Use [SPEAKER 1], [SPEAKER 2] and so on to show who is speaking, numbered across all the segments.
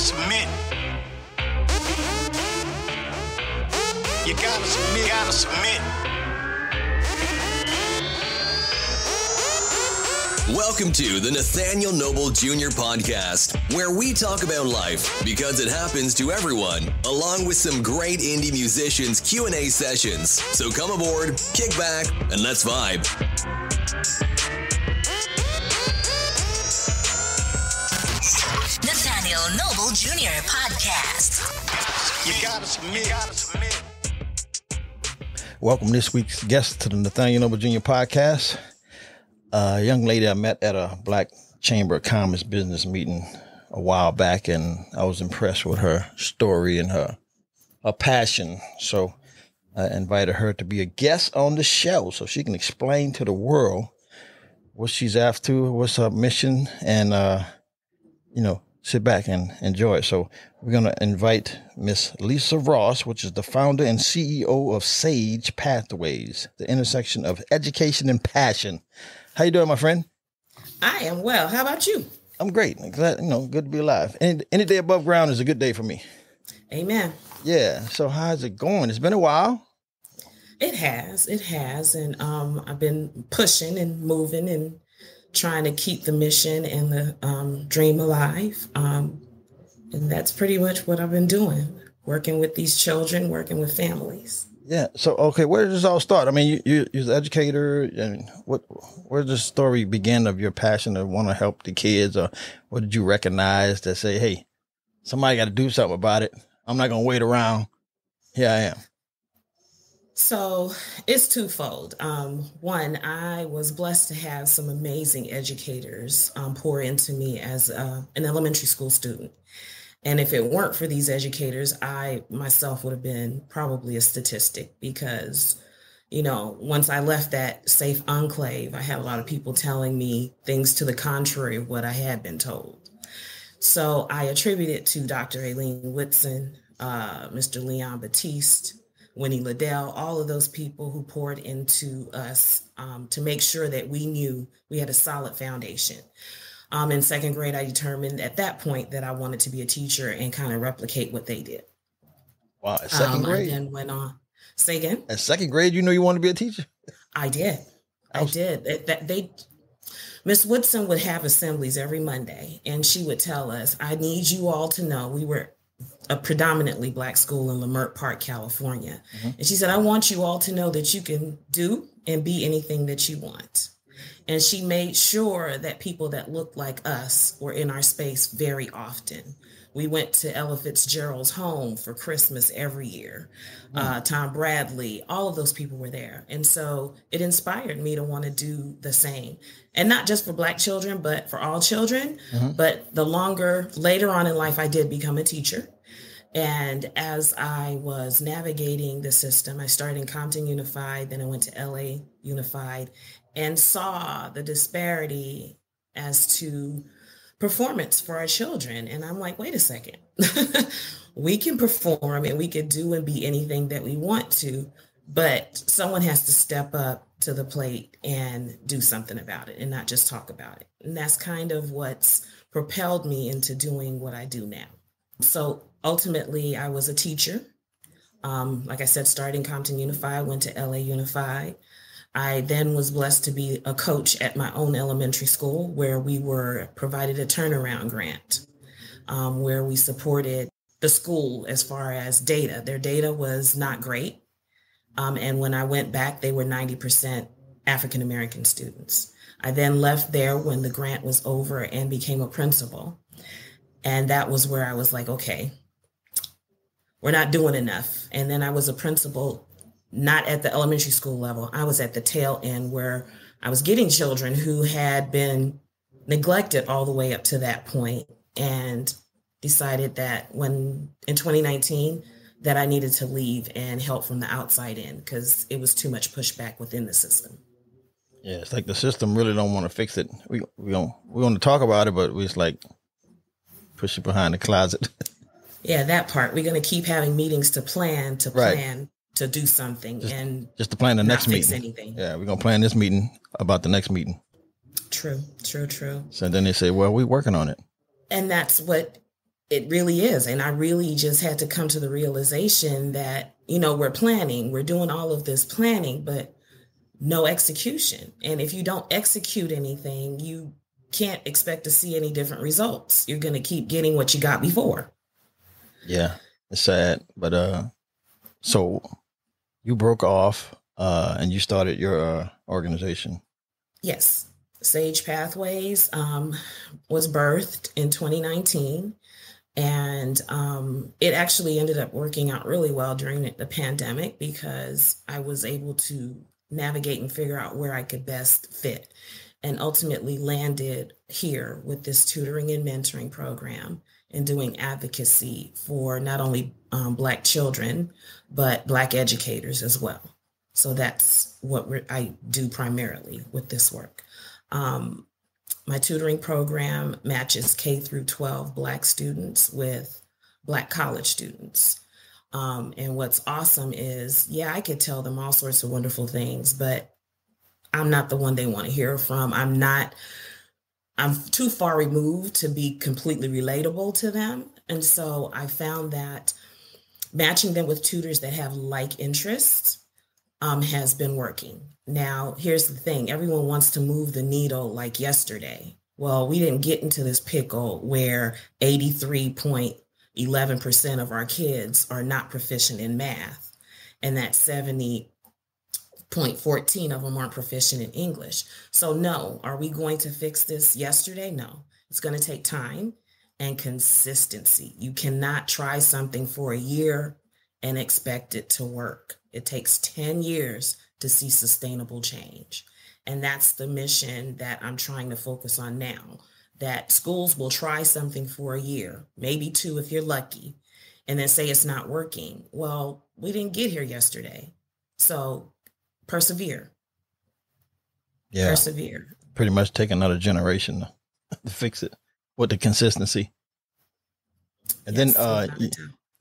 [SPEAKER 1] submit. You gotta submit. Gotta submit.
[SPEAKER 2] Welcome to the Nathaniel Noble Jr. podcast, where we talk about life because it happens to everyone, along with some great indie musicians Q&A sessions. So come aboard, kick back, and let's vibe.
[SPEAKER 3] Nathaniel Noble Jr. podcast.
[SPEAKER 1] You gotta submit. You gotta submit.
[SPEAKER 4] Welcome this week's guest to the Nathaniel Noble Jr. podcast. A young lady I met at a Black Chamber of Commerce business meeting a while back, and I was impressed with her story and her her passion. So I invited her to be a guest on the show so she can explain to the world what she's after, what's her mission, and uh, you know, sit back and enjoy it. So we're gonna invite Miss Lisa Ross, which is the founder and CEO of Sage Pathways, the intersection of education and passion. How you doing, my friend?
[SPEAKER 5] I am well. How about you?
[SPEAKER 4] I'm great. Glad you know, good to be alive. Any, any day above ground is a good day for me.
[SPEAKER 5] Amen.
[SPEAKER 4] Yeah. So how's it going? It's been a while.
[SPEAKER 5] It has. It has. And um, I've been pushing and moving and trying to keep the mission and the um, dream alive. Um, and that's pretty much what I've been doing working with these children, working with families.
[SPEAKER 4] Yeah. So okay, where did this all start? I mean, you you you're an educator, and what where did the story begin of your passion to want to help the kids, or what did you recognize that say, hey, somebody got to do something about it? I'm not gonna wait around. Here I am.
[SPEAKER 5] So it's twofold. Um, one, I was blessed to have some amazing educators um, pour into me as uh, an elementary school student. And if it weren't for these educators, I myself would have been probably a statistic because, you know, once I left that safe enclave, I had a lot of people telling me things to the contrary of what I had been told. So I attribute it to Dr. Aileen Whitson, uh, Mr. Leon Batiste, Winnie Liddell, all of those people who poured into us um, to make sure that we knew we had a solid foundation. Um, in second grade, I determined at that point that I wanted to be a teacher and kind of replicate what they did.
[SPEAKER 4] Wow. Second
[SPEAKER 5] Um, I
[SPEAKER 4] grade.
[SPEAKER 5] then went on. Say again.
[SPEAKER 4] At second grade, you know you want to be a teacher.
[SPEAKER 5] I did. I
[SPEAKER 4] was-
[SPEAKER 5] did. That, that they Miss Woodson would have assemblies every Monday and she would tell us, I need you all to know we were a predominantly black school in Leimert Park, California. Mm-hmm. And she said, I want you all to know that you can do and be anything that you want. And she made sure that people that looked like us were in our space very often. We went to Ella Fitzgerald's home for Christmas every year. Uh, Tom Bradley, all of those people were there. And so it inspired me to want to do the same. And not just for Black children, but for all children. But the longer, later on in life, I did become a teacher. And as I was navigating the system, I started in Compton Unified, then I went to LA Unified and saw the disparity as to performance for our children. And I'm like, wait a second. we can perform and we can do and be anything that we want to, but someone has to step up to the plate and do something about it and not just talk about it. And that's kind of what's propelled me into doing what I do now. So ultimately, I was a teacher. Um, like I said, starting Compton Unified, went to LA Unified. I then was blessed to be a coach at my own elementary school where we were provided a turnaround grant um, where we supported the school as far as data. Their data was not great. Um, and when I went back, they were 90% African American students. I then left there when the grant was over and became a principal. And that was where I was like, okay, we're not doing enough. And then I was a principal, not at the elementary school level. I was at the tail end where I was getting children who had been neglected all the way up to that point and decided that when in 2019 that I needed to leave and help from the outside in because it was too much pushback within the system.
[SPEAKER 4] Yeah, it's like the system really don't want to fix it. We we don't we want to talk about it, but we just like push it behind the closet.
[SPEAKER 5] Yeah, that part. We're going to keep having meetings to plan, to
[SPEAKER 4] Right.
[SPEAKER 5] To do something and
[SPEAKER 4] just to plan the next meeting.
[SPEAKER 5] anything.
[SPEAKER 4] Yeah, we're gonna plan this meeting about the next meeting.
[SPEAKER 5] True, true, true.
[SPEAKER 4] So then they say, "Well, we're working on it."
[SPEAKER 5] And that's what it really is. And I really just had to come to the realization that, you know, we're planning, we're doing all of this planning, but no execution. And if you don't execute anything, you can't expect to see any different results. You're going to keep getting what you got before.
[SPEAKER 4] Yeah, it's sad, but uh, so you broke off uh, and you started your uh, organization.
[SPEAKER 5] Yes, Sage Pathways um, was birthed in 2019. And um, it actually ended up working out really well during the pandemic because I was able to navigate and figure out where I could best fit and ultimately landed here with this tutoring and mentoring program and doing advocacy for not only um, Black children, but Black educators as well. So that's what I do primarily with this work. Um, my tutoring program matches K through 12 Black students with Black college students. Um, and what's awesome is, yeah, I could tell them all sorts of wonderful things, but I'm not the one they want to hear from. I'm not, I'm too far removed to be completely relatable to them. And so I found that matching them with tutors that have like interests um, has been working. Now, here's the thing everyone wants to move the needle like yesterday. Well, we didn't get into this pickle where 83.11% of our kids are not proficient in math, and that 70.14 of them aren't proficient in English. So, no, are we going to fix this yesterday? No. It's going to take time and consistency. You cannot try something for a year and expect it to work. It takes 10 years to see sustainable change. And that's the mission that I'm trying to focus on now. That schools will try something for a year, maybe two if you're lucky, and then say it's not working. Well, we didn't get here yesterday. So persevere.
[SPEAKER 4] Yeah.
[SPEAKER 5] Persevere.
[SPEAKER 4] Pretty much take another generation to fix it with the consistency. And yes, then uh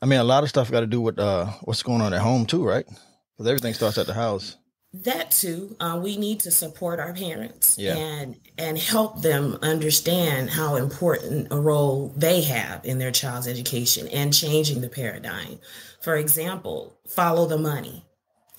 [SPEAKER 4] I mean a lot of stuff got to do with uh what's going on at home too, right? Because everything starts at the house
[SPEAKER 5] that too uh, we need to support our parents
[SPEAKER 4] yeah.
[SPEAKER 5] and and help them understand how important a role they have in their child's education and changing the paradigm for example follow the money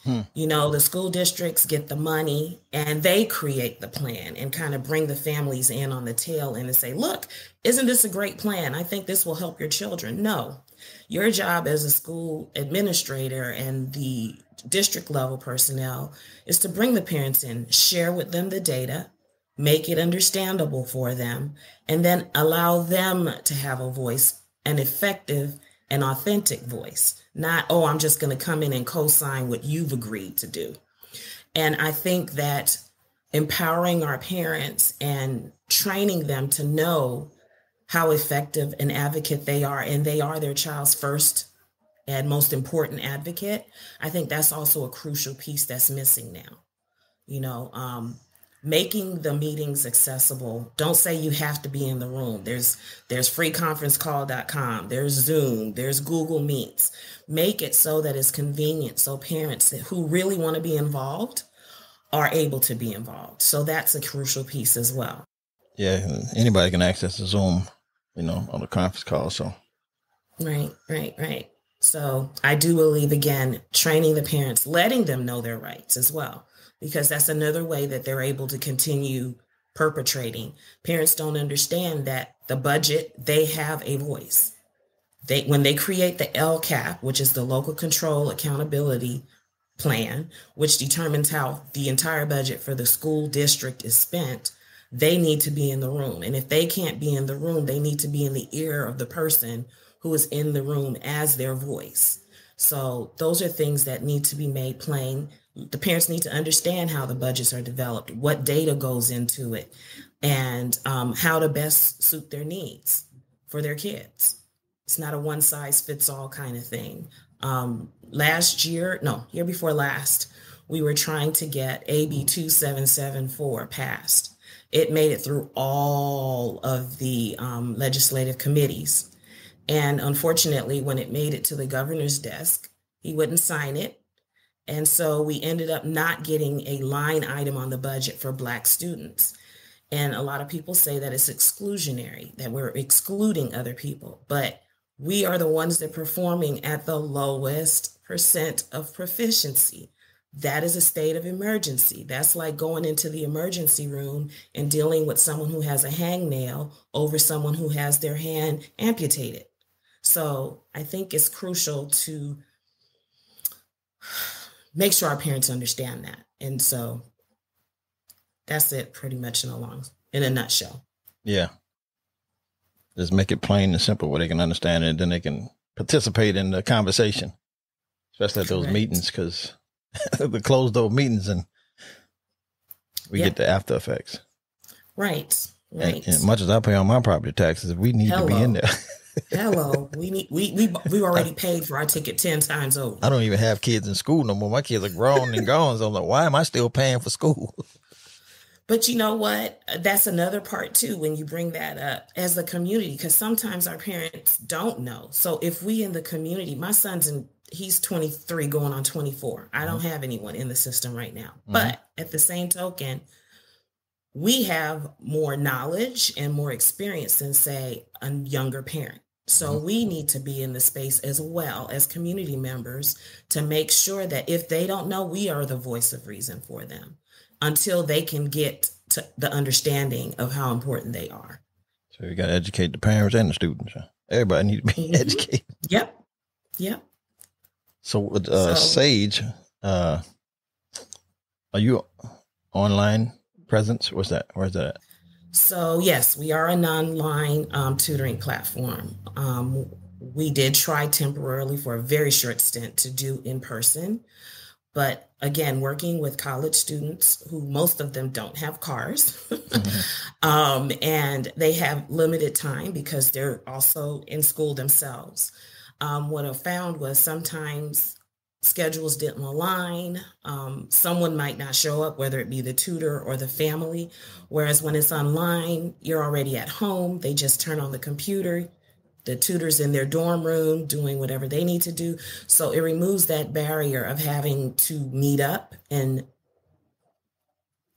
[SPEAKER 5] hmm. you know the school districts get the money and they create the plan and kind of bring the families in on the tail end and say look isn't this a great plan i think this will help your children no your job as a school administrator and the district level personnel is to bring the parents in, share with them the data, make it understandable for them, and then allow them to have a voice, an effective and authentic voice. Not, oh, I'm just going to come in and co sign what you've agreed to do. And I think that empowering our parents and training them to know how effective an advocate they are, and they are their child's first and most important advocate, I think that's also a crucial piece that's missing now. You know, um, making the meetings accessible. Don't say you have to be in the room. There's there's freeconferencecall.com, there's Zoom, there's Google Meets. Make it so that it's convenient so parents who really want to be involved are able to be involved. So that's a crucial piece as well.
[SPEAKER 4] Yeah, anybody can access the Zoom, you know, on a conference call. So
[SPEAKER 5] Right, right, right. So I do believe, again, training the parents, letting them know their rights as well, because that's another way that they're able to continue perpetrating. Parents don't understand that the budget, they have a voice. They when they create the LCAP, which is the local control accountability plan, which determines how the entire budget for the school district is spent, they need to be in the room. And if they can't be in the room, they need to be in the ear of the person who is in the room as their voice. So those are things that need to be made plain. The parents need to understand how the budgets are developed, what data goes into it, and um, how to best suit their needs for their kids. It's not a one size fits all kind of thing. Um, last year, no, year before last, we were trying to get AB 2774 passed. It made it through all of the um, legislative committees and unfortunately, when it made it to the governor's desk, he wouldn't sign it. And so we ended up not getting a line item on the budget for Black students. And a lot of people say that it's exclusionary, that we're excluding other people. But we are the ones that are performing at the lowest percent of proficiency. That is a state of emergency. That's like going into the emergency room and dealing with someone who has a hangnail over someone who has their hand amputated. So I think it's crucial to make sure our parents understand that. And so that's it pretty much in a long in a nutshell.
[SPEAKER 4] Yeah. Just make it plain and simple where they can understand it and then they can participate in the conversation. Especially at those
[SPEAKER 5] Correct.
[SPEAKER 4] meetings because the closed door meetings and we
[SPEAKER 5] Yeah.
[SPEAKER 4] get the after effects.
[SPEAKER 5] Right. Right.
[SPEAKER 4] and as much as I pay on my property taxes, we need to be in there.
[SPEAKER 5] Hello. We need we we we already paid for our ticket 10 times over.
[SPEAKER 4] I don't even have kids in school no more. My kids are grown and gone. So I'm like, why am I still paying for school?
[SPEAKER 5] But you know what? That's another part too when you bring that up as a community, because sometimes our parents don't know. So if we in the community, my son's in, he's 23 going on 24. I don't mm-hmm. have anyone in the system right now. Mm-hmm. But at the same token, we have more knowledge and more experience than say a younger parent. So we need to be in the space as well as community members to make sure that if they don't know, we are the voice of reason for them until they can get to the understanding of how important they are.
[SPEAKER 4] So you got to educate the parents and the students. Everybody needs to be
[SPEAKER 5] Mhm.
[SPEAKER 4] educated.
[SPEAKER 5] Yep. Yep.
[SPEAKER 4] So with uh,
[SPEAKER 5] So-
[SPEAKER 4] Sage, uh, are you online presence? What's that? Where's that? At?
[SPEAKER 5] So yes, we are an online um, tutoring platform. Um, we did try temporarily for a very short stint to do in person, but again, working with college students who most of them don't have cars, um, and they have limited time because they're also in school themselves. Um, what I found was sometimes schedules didn't align. Um, someone might not show up, whether it be the tutor or the family. Whereas when it's online, you're already at home. They just turn on the computer. The tutor's in their dorm room doing whatever they need to do. So it removes that barrier of having to meet up. And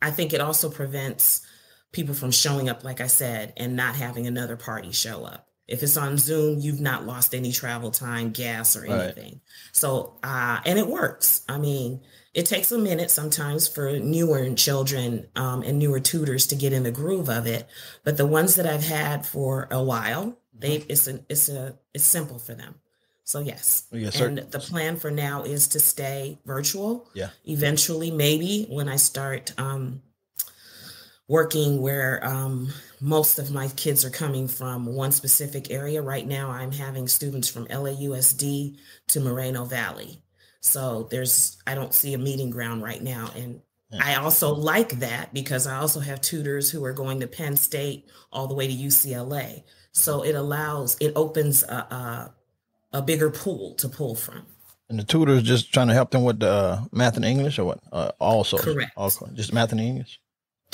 [SPEAKER 5] I think it also prevents people from showing up, like I said, and not having another party show up. If it's on Zoom, you've not lost any travel time, gas, or
[SPEAKER 4] Right.
[SPEAKER 5] anything. So, uh, and it works. I mean, it takes a minute sometimes for newer children um, and newer tutors to get in the groove of it. But the ones that I've had for a while, they it's a it's a it's simple for them. So yes,
[SPEAKER 4] cer-
[SPEAKER 5] and the plan for now is to stay virtual.
[SPEAKER 4] Yeah.
[SPEAKER 5] Eventually, maybe when I start um, working where um, most of my kids are coming from one specific area. Right now, I'm having students from LAUSD to Moreno Valley. So there's, I don't see a meeting ground right now. And I also like that because I also have tutors who are going to Penn State all the way to UCLA. So it allows, it opens a, a, a bigger pool to pull from.
[SPEAKER 4] And the tutor is just trying to help them with the uh, math and English or what? Uh, also,
[SPEAKER 5] Correct.
[SPEAKER 4] Also, just math and English.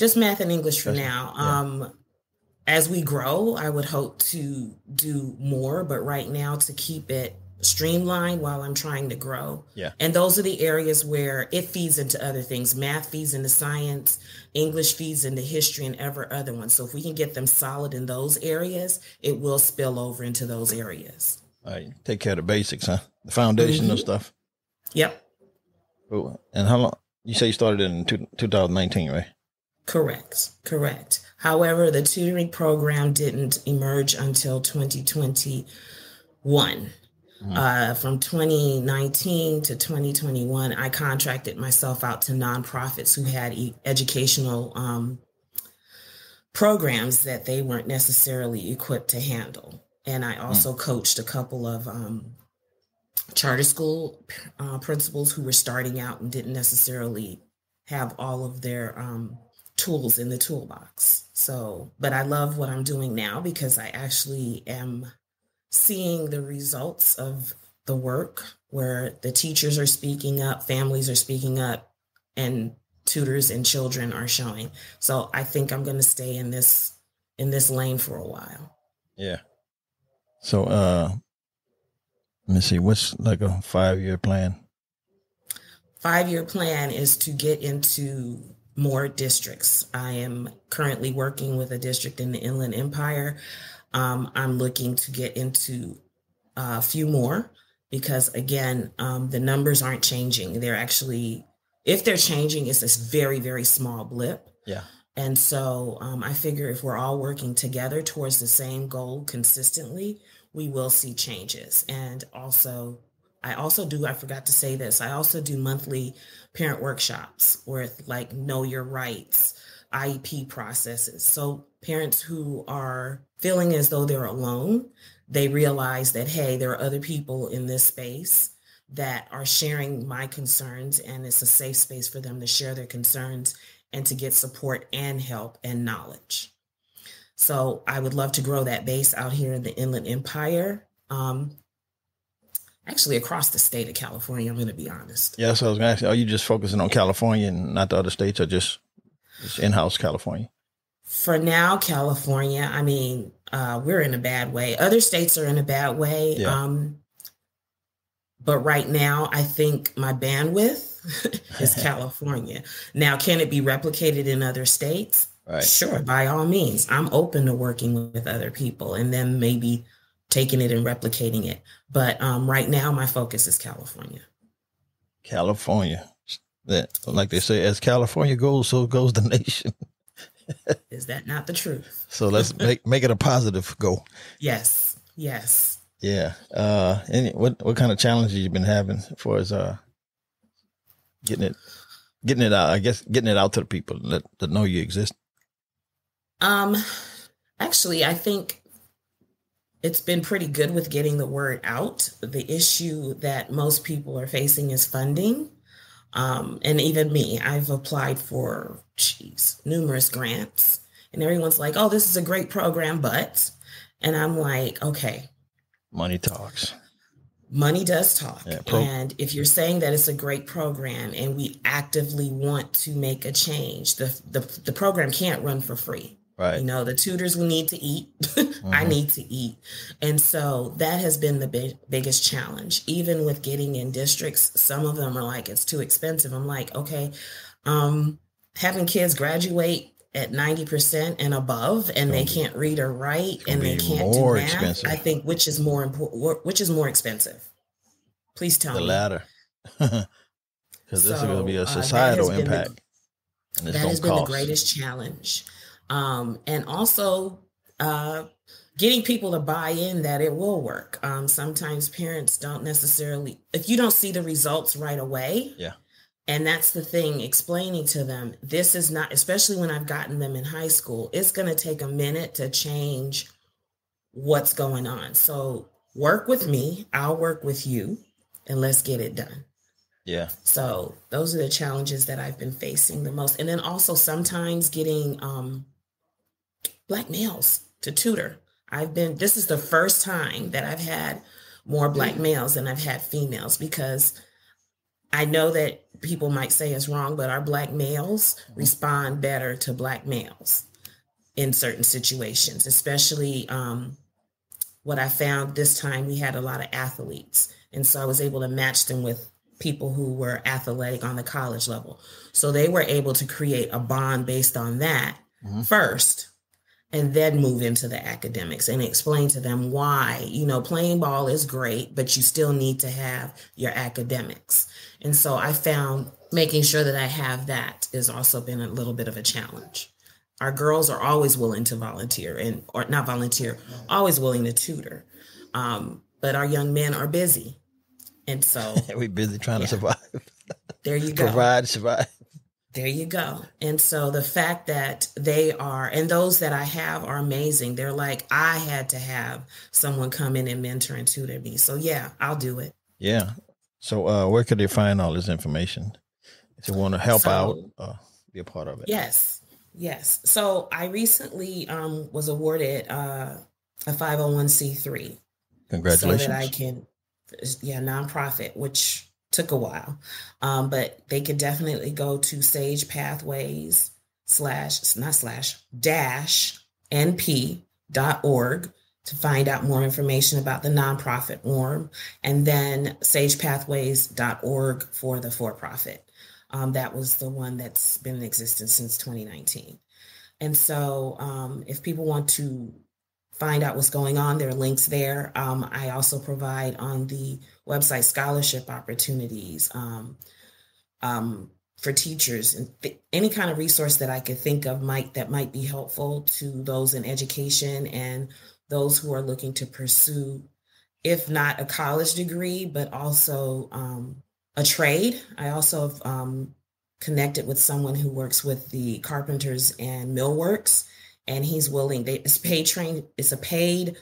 [SPEAKER 5] Just math and English for now.
[SPEAKER 4] Yeah.
[SPEAKER 5] Um, as we grow, I would hope to do more, but right now to keep it streamlined while I'm trying to grow.
[SPEAKER 4] Yeah.
[SPEAKER 5] And those are the areas where it feeds into other things. Math feeds into science, English feeds into history and ever other ones. So if we can get them solid in those areas, it will spill over into those areas.
[SPEAKER 4] All right, take care of the basics, huh? The foundational
[SPEAKER 5] Mhm.
[SPEAKER 4] stuff.
[SPEAKER 5] Yep.
[SPEAKER 4] Cool. And how long? You say you started in two, 2019, right?
[SPEAKER 5] Correct, correct. However, the tutoring program didn't emerge until 2021. Uh, from 2019 to 2021, I contracted myself out to nonprofits who had e- educational um, programs that they weren't necessarily equipped to handle. And I also coached a couple of um, charter school uh, principals who were starting out and didn't necessarily have all of their um, tools in the toolbox. So, but I love what I'm doing now because I actually am seeing the results of the work where the teachers are speaking up, families are speaking up, and tutors and children are showing. So I think I'm going to stay in this in this lane for a while.
[SPEAKER 4] Yeah. So, uh, let me see. What's like a five year plan?
[SPEAKER 5] Five year plan is to get into more districts. I am currently working with a district in the Inland Empire. Um, I'm looking to get into a few more because, again, um, the numbers aren't changing. They're actually, if they're changing, it's this very, very small blip.
[SPEAKER 4] Yeah.
[SPEAKER 5] And so um, I figure if we're all working together towards the same goal consistently, we will see changes. And also, I also do, I forgot to say this, I also do monthly parent workshops with like know your rights, IEP processes. So parents who are feeling as though they're alone, they realize that, hey, there are other people in this space that are sharing my concerns and it's a safe space for them to share their concerns and to get support and help and knowledge. So I would love to grow that base out here in the Inland Empire. Um, actually across the state of California, I'm going to be honest.
[SPEAKER 4] Yeah, so I was going to ask you, are you just focusing on California and not the other states or just, just in-house California?
[SPEAKER 5] For now, California, I mean, uh, we're in a bad way. Other states are in a bad way.
[SPEAKER 4] Yeah.
[SPEAKER 5] Um, but right now, I think my bandwidth is California. Now, can it be replicated in other states?
[SPEAKER 4] Right.
[SPEAKER 5] Sure, by all means. I'm open to working with other people and then maybe taking it and replicating it. But um, right now, my focus is California.
[SPEAKER 4] California. That, like they say, as California goes, so goes the nation.
[SPEAKER 5] Is that not the truth?
[SPEAKER 4] So let's make make it a positive go.
[SPEAKER 5] Yes. Yes.
[SPEAKER 4] Yeah. Uh any what what kind of challenges you've been having for as uh getting it getting it out, I guess getting it out to the people that, that know you exist.
[SPEAKER 5] Um actually I think it's been pretty good with getting the word out. The issue that most people are facing is funding. Um, and even me, I've applied for, geez, numerous grants, and everyone's like, "Oh, this is a great program," but, and I'm like, okay,
[SPEAKER 4] Money talks.
[SPEAKER 5] money does talk,
[SPEAKER 4] Yeah, pro-
[SPEAKER 5] and if you're saying that it's a great program, and we actively want to make a change, the the, the program can't run for free.
[SPEAKER 4] Right.
[SPEAKER 5] You know, the tutors will need to eat. I
[SPEAKER 4] Mhm.
[SPEAKER 5] need to eat. And so that has been the big, biggest challenge. Even with getting in districts, some of them are like, it's too expensive. I'm like, okay, um, having kids graduate at 90% and above and they can't read or write and they can't do math,
[SPEAKER 4] expensive.
[SPEAKER 5] I think which is more important, which is more expensive? Please tell
[SPEAKER 4] the
[SPEAKER 5] me.
[SPEAKER 4] The latter. Because this is going to be a
[SPEAKER 5] uh,
[SPEAKER 4] societal
[SPEAKER 5] the-
[SPEAKER 4] impact. and it's
[SPEAKER 5] that has been
[SPEAKER 4] cost.
[SPEAKER 5] the greatest challenge um, and also uh, getting people to buy in that it will work um, sometimes parents don't necessarily if you don't see the results right away
[SPEAKER 4] Yeah.
[SPEAKER 5] and that's the thing explaining to them this is not especially when i've gotten them in high school it's going to take a minute to change what's going on so work with me i'll work with you and let's get it done
[SPEAKER 4] Yeah.
[SPEAKER 5] so those are the challenges that I've been facing the most. And then also sometimes getting um, black males to tutor. I've been, this is the first time that I've had more black males than I've had females because I know that people might say it's wrong, but our black males respond better to black males in certain situations, especially um, what I found this time we had a lot of athletes. And so I was able to match them with people who were athletic on the college level. So they were able to create a bond based on that
[SPEAKER 4] Mhm.
[SPEAKER 5] first and then move into the academics and explain to them why, you know, playing ball is great, but you still need to have your academics. And so I found making sure that I have that has also been a little bit of a challenge. Our girls are always willing to volunteer and or not volunteer, always willing to tutor. Um, but our young men are busy. And so
[SPEAKER 4] we're busy trying
[SPEAKER 5] Yeah.
[SPEAKER 4] to survive,
[SPEAKER 5] there you go.
[SPEAKER 4] provide, survive.
[SPEAKER 5] There you go. And so the fact that they are, and those that I have are amazing. They're like, I had to have someone come in and mentor and tutor me. So yeah, I'll do it.
[SPEAKER 4] Yeah. So uh, where could they find all this information? If they want to help
[SPEAKER 5] So-
[SPEAKER 4] out, uh, be a part of it.
[SPEAKER 5] Yes. Yes. So I recently um, was awarded uh, a 501c3
[SPEAKER 4] Congratulations.
[SPEAKER 5] so that I can, yeah, nonprofit, which took a while. Um, but they could definitely go to Sage Pathways slash, not slash, dash np.org to find out more information about the nonprofit arm, and then sagepathways.org for the for profit. Um, that was the one that's been in existence since 2019. And so um, if people want to find out what's going on, there are links there. Um, I also provide on the website scholarship opportunities um, um, for teachers and th- any kind of resource that I could think of might that might be helpful to those in education and those who are looking to pursue, if not a college degree, but also um, a trade. I also have um, connected with someone who works with the carpenters and millworks, and he's willing. They, it's paid train. It's a paid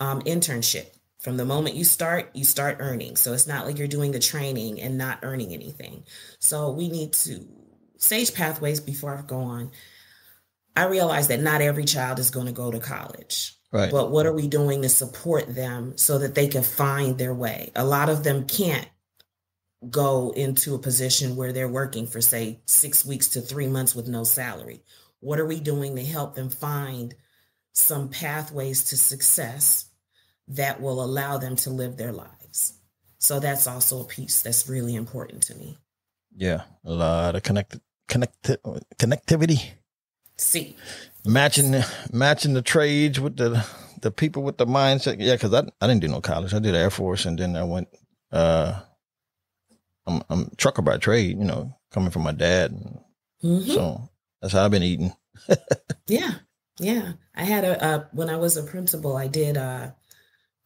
[SPEAKER 5] um, internship. From the moment you start, you start earning. So it's not like you're doing the training and not earning anything. So we need to stage pathways before I go on. I realize that not every child is going to go to college.
[SPEAKER 4] Right.
[SPEAKER 5] But what are we doing to support them so that they can find their way? A lot of them can't go into a position where they're working for, say, six weeks to three months with no salary. What are we doing to help them find some pathways to success that will allow them to live their lives? So that's also a piece that's really important to me.
[SPEAKER 4] Yeah, a lot of connected connect connectivity.
[SPEAKER 5] See,
[SPEAKER 4] matching matching the trades with the the people with the mindset. Yeah, because I I didn't do no college. I did Air Force, and then I went. uh I'm I'm trucker by trade. You know, coming from my dad.
[SPEAKER 5] Mhm.
[SPEAKER 4] So that's how I've been eating.
[SPEAKER 5] Yeah, yeah. I had a uh, when I was a principal, I did uh,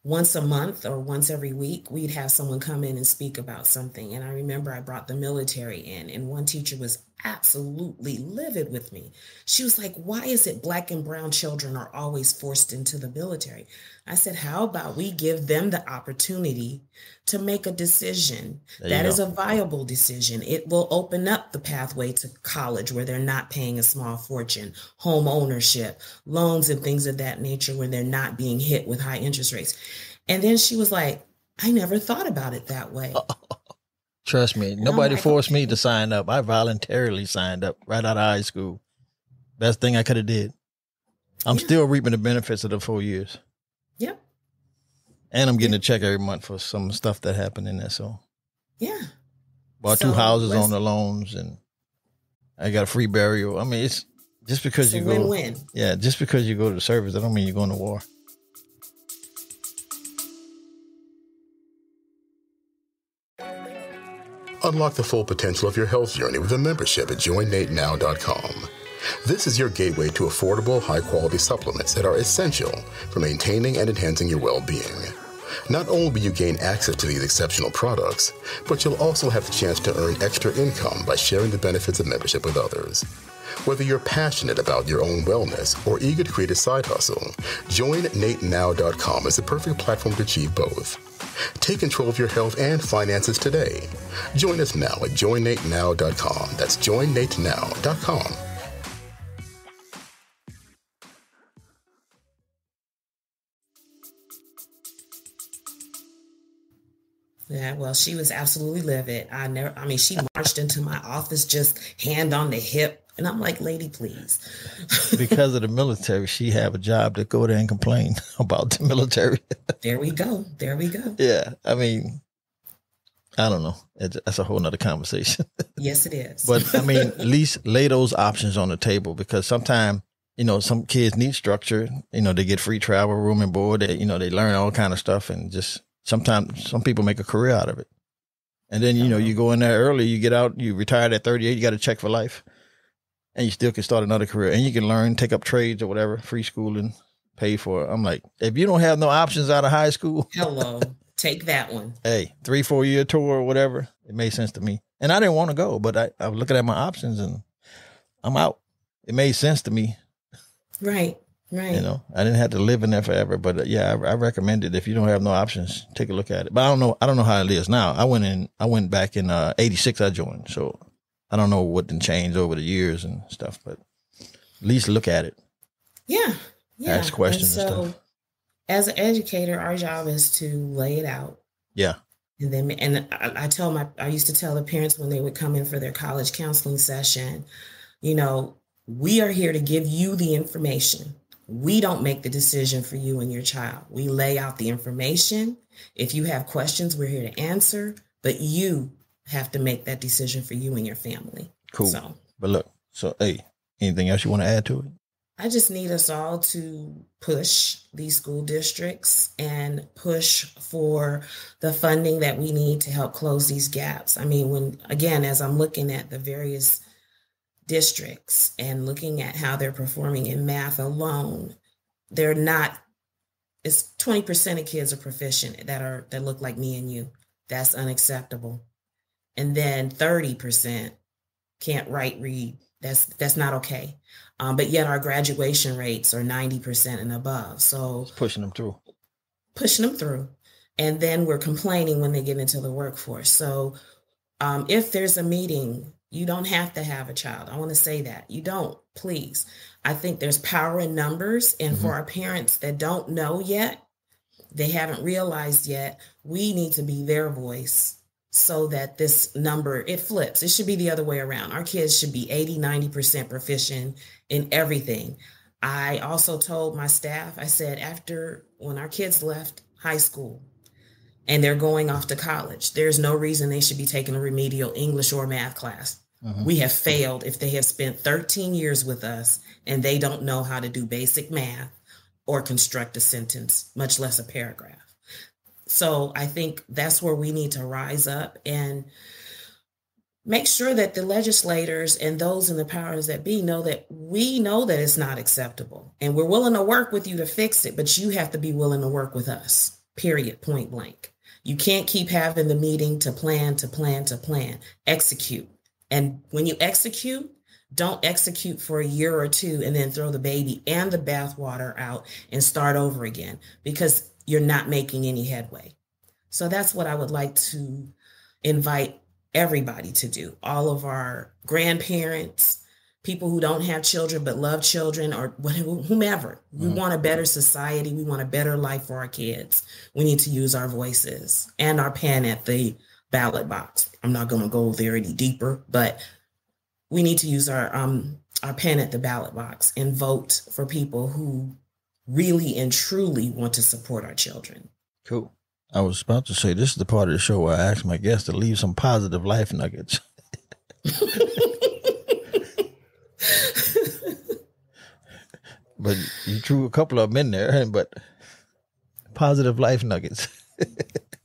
[SPEAKER 5] once a month or once every week. We'd have someone come in and speak about something, and I remember I brought the military in, and one teacher was absolutely livid with me. She was like, "Why is it black and brown children are always forced into the military?" I said, "How about we give them the opportunity to make a decision that is a viable decision. It will open up the pathway to college where they're not paying a small fortune, home ownership, loans, and things of that nature where they're not being hit with high interest rates. And then she was like, I never thought about it that way.
[SPEAKER 4] Trust me, nobody
[SPEAKER 5] like,
[SPEAKER 4] forced me to sign up. I voluntarily signed up right out of high school. Best thing I could have did. I'm
[SPEAKER 5] Yeah.
[SPEAKER 4] still reaping the benefits of the four years,
[SPEAKER 5] Yep.
[SPEAKER 4] and I'm getting a check every month for some stuff that happened in there. So
[SPEAKER 5] Yeah.
[SPEAKER 4] bought two houses on the loans, and I got a free burial. I mean, it's just because
[SPEAKER 5] It's
[SPEAKER 4] you go,
[SPEAKER 5] win-win.
[SPEAKER 4] yeah, just because you go to the service, that don't mean you're going to war.
[SPEAKER 6] Unlock the full potential of your health journey with a membership at joinnatenow.com. This is your gateway to affordable, high quality supplements that are essential for maintaining and enhancing your well being. Not only will you gain access to these exceptional products, but you'll also have the chance to earn extra income by sharing the benefits of membership with others. Whether you're passionate about your own wellness or eager to create a side hustle, joinnatenow.com is the perfect platform to achieve both. Take control of your health and finances today. Join us now at joinnatenow.com. That's joinnatenow.com.
[SPEAKER 5] Yeah, well, she was absolutely livid. I never, I mean, she marched into my office just hand on the hip. And I'm like, lady, please.
[SPEAKER 4] Because of the military, she have a job to go there and complain about the military.
[SPEAKER 5] There we go. There we go.
[SPEAKER 4] yeah, I mean, I don't know. It's, that's a whole nother conversation.
[SPEAKER 5] Yes, it is.
[SPEAKER 4] But I mean, at least lay those options on the table because sometimes, you know, some kids need structure. You know, they get free travel, room and board. They, you know, they learn all kind of stuff, and just sometimes some people make a career out of it. And then you know, you go in there early, you get out, you retired at thirty eight, you got a check for life, and you still can start another career, and you can learn, take up trades or whatever, free schooling, pay for it. I'm like, if you don't have no options out of high school,
[SPEAKER 5] Hello. Take that one.
[SPEAKER 4] hey, three, four year tour or whatever, it made sense to me. And I didn't want to go, but I, I was looking at my options and I'm out. It made sense to me.
[SPEAKER 5] Right. Right.
[SPEAKER 4] You know, I didn't have to live in there forever, but uh, yeah, I, I recommend it. If you don't have no options, take a look at it. But I don't know, I don't know how it is now. I went in, I went back in uh, 86, I joined. So I don't know what done changed over the years and stuff, but at least look at it.
[SPEAKER 5] Yeah. Yeah.
[SPEAKER 4] Ask questions and stuff.
[SPEAKER 5] as an educator, our job is to lay it out.
[SPEAKER 4] Yeah.
[SPEAKER 5] And then, and I, I tell my, I used to tell the parents when they would come in for their college counseling session, you know, we are here to give you the information. We don't make the decision for you and your child. We lay out the information. If you have questions, we're here to answer, but you have to make that decision for you and your family.
[SPEAKER 4] Cool.
[SPEAKER 5] So
[SPEAKER 4] But look, so hey, anything else you want to add to it?
[SPEAKER 5] I just need us all to push these school districts and push for the funding that we need to help close these gaps. I mean, when again, as I'm looking at the various districts and looking at how they're performing in math alone, they're not it's 20% of kids are proficient that are that look like me and you. That's unacceptable. And then 30% can't write, read. That's that's not okay. Um, but yet our graduation rates are 90% and above. So
[SPEAKER 4] It's pushing them through.
[SPEAKER 5] pushing them through. And then we're complaining when they get into the workforce. So um, if there's a meeting, you don't have to have a child. I want to say that. You don't, please. I think there's power in numbers. And for our parents that don't know yet, they haven't realized yet, we need to be their voice so that this number it flips. It should be the other way around. Our kids should be 80 90% proficient in everything. I also told my staff i said after when our kids left high school and they're going off to college there's no reason they should be taking a remedial english or math class. Uh-huh. We have failed if they have spent 13 years with us and they don't know how to do basic math or construct a sentence much less a paragraph so I think that's where we need to rise up and make sure that the legislators and those in the powers that be know that we know that it's not acceptable and we're willing to work with you to fix it, but you have to be willing to work with us, period, point blank. You can't keep having the meeting to plan, to plan, to plan, execute. And when you execute, don't execute for a year or two and then throw the baby and the bathwater out and start over again because you're not making any headway. So that's what I would like to invite everybody to do. All of our grandparents, people who don't have children but love children, or whomever. We want a better society. We want a better life for our kids. We need to use our voices and our pen at the ballot box. I'm not going to go there any deeper, but we need to use our um our pen at the ballot box and vote for people who really and truly want to support our children.
[SPEAKER 4] Cool. I was about to say this is the part of the show where I ask my guests to leave some positive life nuggets. but you threw a couple of them in there, but positive life nuggets.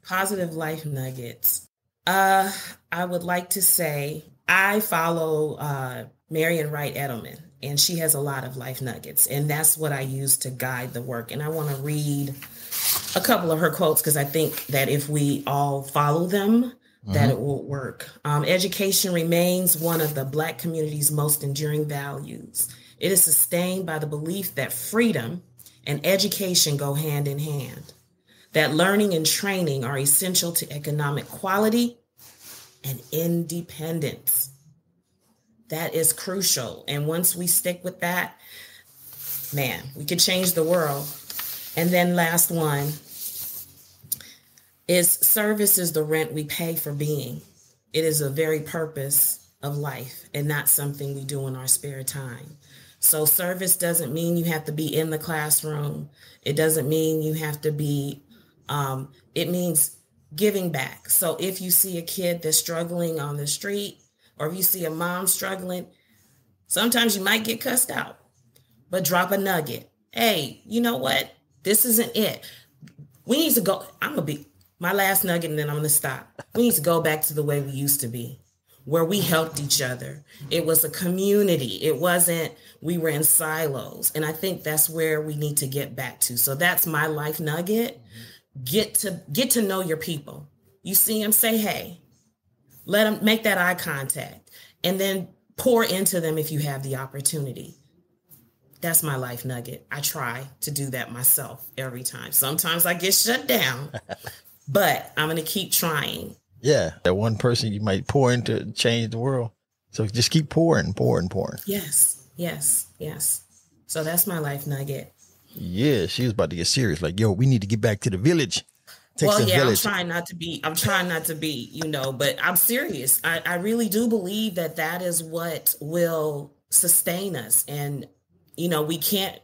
[SPEAKER 5] Positive life nuggets. Uh, I would like to say I follow uh, Marian Wright Edelman, and she has a lot of life nuggets, and that's what I use to guide the work. And I want to read a couple of her quotes because I think that if we all follow them, that it will work. Um, education remains one of the Black community's most enduring values. It is sustained by the belief that freedom and education go hand in hand, that learning and training are essential to economic quality and independence. That is crucial. And once we stick with that, man, we could change the world. And then last one is service is the rent we pay for being. It is a very purpose of life and not something we do in our spare time. So service doesn't mean you have to be in the classroom. It doesn't mean you have to be, um, it means giving back. So if you see a kid that's struggling on the street, or if you see a mom struggling, sometimes you might get cussed out, but drop a nugget. Hey, you know what? This isn't it. We need to go. I'm gonna be my last nugget, and then I'm gonna stop. We need to go back to the way we used to be, where we helped each other. It was a community. It wasn't we were in silos, and I think that's where we need to get back to. So that's my life nugget. Get to get to know your people. You see them, say hey. Let them make that eye contact, and then pour into them if you have the opportunity that's my life nugget. I try to do that myself every time. Sometimes I get shut down, but I'm going to keep trying.
[SPEAKER 4] Yeah, that one person you might pour into change the world. So just keep pouring, pouring, pouring.
[SPEAKER 5] Yes, yes, yes. So that's my life nugget.
[SPEAKER 4] Yeah, she was about to get serious. Like, yo, we need to get back to the village.
[SPEAKER 5] Well, yeah,
[SPEAKER 4] village.
[SPEAKER 5] I'm trying not to be. I'm trying not to be, you know, but I'm serious. I, I really do believe that that is what will sustain us, and you know, we can't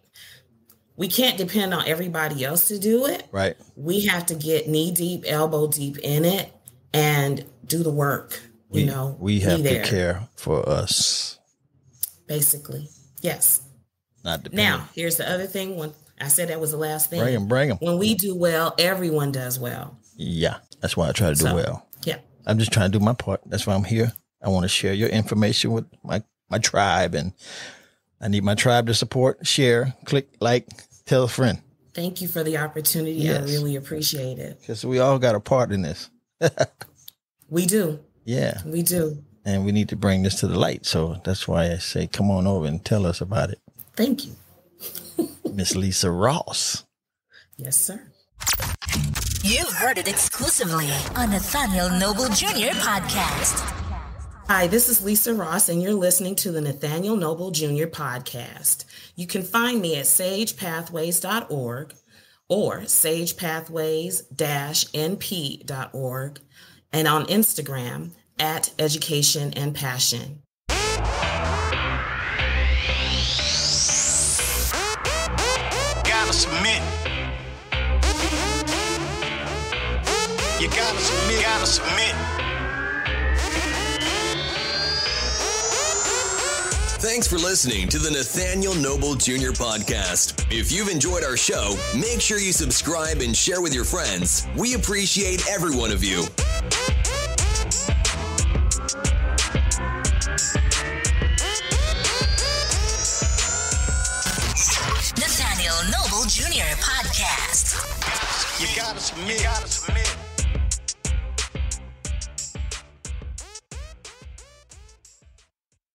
[SPEAKER 5] we can't depend on everybody else to do it.
[SPEAKER 4] Right.
[SPEAKER 5] We have to get knee deep, elbow deep in it and do the work.
[SPEAKER 4] We,
[SPEAKER 5] you know,
[SPEAKER 4] we have to care for us,
[SPEAKER 5] Basically, yes.
[SPEAKER 4] not
[SPEAKER 5] Now, here's the other thing. When I said that was the last thing.
[SPEAKER 4] Bring 'em, bring 'em.
[SPEAKER 5] When we do well, everyone does well.
[SPEAKER 4] Yeah, that's why I try to do
[SPEAKER 5] So-
[SPEAKER 4] well.
[SPEAKER 5] Yeah.
[SPEAKER 4] I'm just trying to do my part. That's why I'm here. I want to share your information with my my tribe, and I need my tribe to support, share, click, like, tell a friend,
[SPEAKER 5] Thank you for the opportunity. I really appreciate it.
[SPEAKER 4] because we all got a part in this.
[SPEAKER 5] We do.
[SPEAKER 4] Yeah,
[SPEAKER 5] We do.
[SPEAKER 4] and we need to bring this to the light. So that's why I say, come on over and tell us about it,
[SPEAKER 5] Thank you.
[SPEAKER 4] Miss Lisa Ross.
[SPEAKER 5] Yes, sir.
[SPEAKER 3] You've heard it exclusively on Nathaniel Noble Jr. podcast.
[SPEAKER 5] Hi, this is Lisa Ross, and you're listening to the Nathaniel Noble Jr. podcast. You can find me at sagepathways.org or sagepathways-np.org and on Instagram at education and passion.
[SPEAKER 1] Submit. Gotta submit.
[SPEAKER 2] Thanks for listening to the Nathaniel Noble Jr. podcast. If you've enjoyed our show, make sure you subscribe and share with your friends. We appreciate every one of you.
[SPEAKER 3] Nathaniel Noble Jr. podcast.
[SPEAKER 1] You gotta submit. You gotta submit.